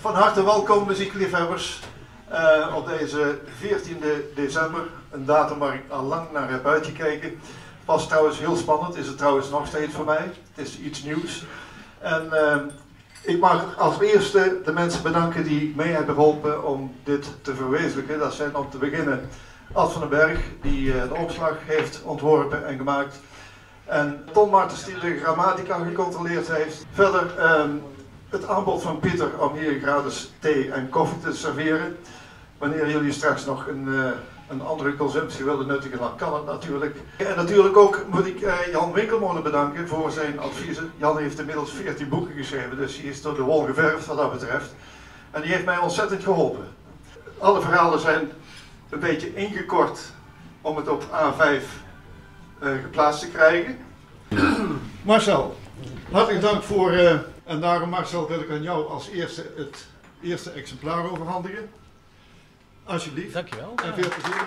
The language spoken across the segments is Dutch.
Van harte welkom muziekliefhebbers uh, op deze 14 december. Een datum waar ik al lang naar heb uitgekeken. Was trouwens heel spannend, is het trouwens nog steeds voor mij. Het is iets nieuws. En uh, ik mag als eerste de mensen bedanken die mee hebben geholpen om dit te verwezenlijken. Dat zijn om te beginnen Ad van den Berg, die uh, de opslag heeft ontworpen en gemaakt. En Ton Martens, die de grammatica gecontroleerd heeft. Verder um, het aanbod van Pieter om hier gratis thee en koffie te serveren. Wanneer jullie straks nog een, uh, een andere consumptie willen nuttigen, dan kan het natuurlijk. En natuurlijk ook moet ik uh, Jan Winkelmolen bedanken voor zijn adviezen. Jan heeft inmiddels 14 boeken geschreven, dus hij is door de wol geverfd wat dat betreft. En die heeft mij ontzettend geholpen. Alle verhalen zijn een beetje ingekort om het op A5 uh, geplaatst te krijgen. Marcel, hartelijk dank voor, uh, en daarom Marcel wil ik aan jou als eerste het eerste exemplaar overhandigen. Alsjeblieft. Dankjewel. En veel plezier.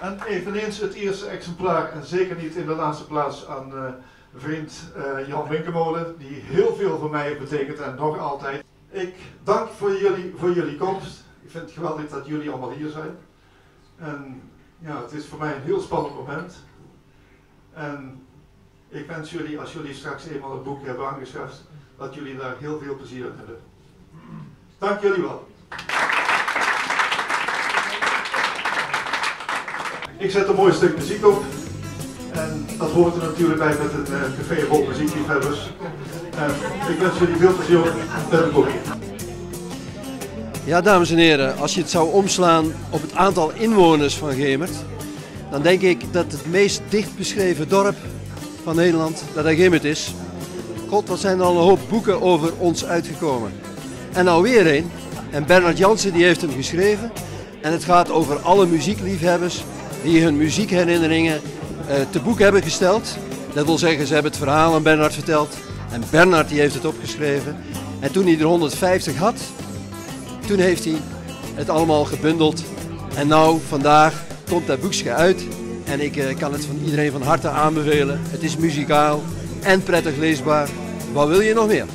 En eveneens het eerste exemplaar, en zeker niet in de laatste plaats aan uh, vriend uh, Jan Winkemolen, die heel veel voor mij betekent en nog altijd. Ik dank voor jullie, voor jullie komst. Ik vind het geweldig dat jullie allemaal hier zijn. En ja, het is voor mij een heel spannend moment. En ik wens jullie, als jullie straks eenmaal het boek hebben aangeschaft, dat jullie daar heel veel plezier in hebben. Dank jullie wel. Ik zet een mooi stuk muziek op. En dat hoort er natuurlijk bij met een uh, café vol muziekliefhebbers. En ik wens jullie veel plezier met het boek. Ja, dames en heren, als je het zou omslaan op het aantal inwoners van Gemert, dan denk ik dat het meest dicht beschreven dorp van Nederland, dat dat Gemert is. God, wat zijn er al een hoop boeken over ons uitgekomen. En nou weer een. En Bernard Jansen die heeft hem geschreven. En het gaat over alle muziekliefhebbers die hun muziekherinneringen uh, te boek hebben gesteld. Dat wil zeggen, ze hebben het verhaal aan Bernard verteld. En Bernard die heeft het opgeschreven. En toen hij er 150 had, toen heeft hij het allemaal gebundeld. En nou, vandaag komt dat boekje uit. En ik uh, kan het van iedereen van harte aanbevelen. Het is muzikaal en prettig leesbaar. Wat wil je nog meer?